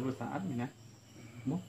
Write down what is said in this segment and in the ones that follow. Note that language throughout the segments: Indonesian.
30 saat Mina. Mau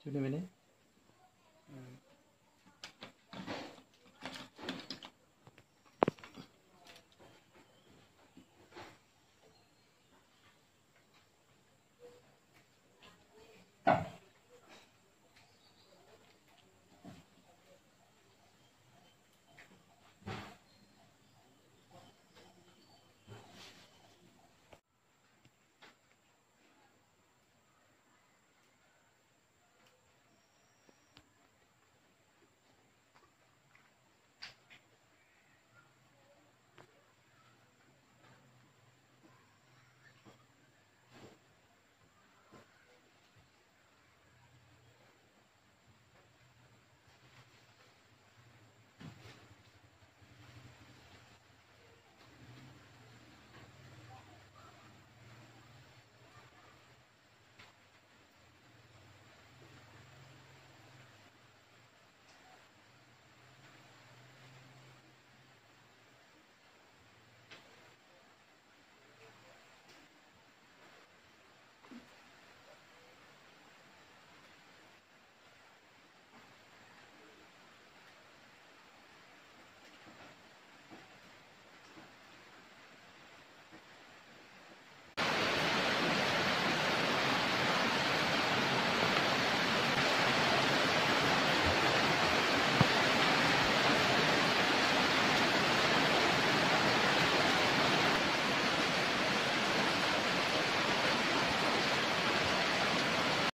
चुने मैंने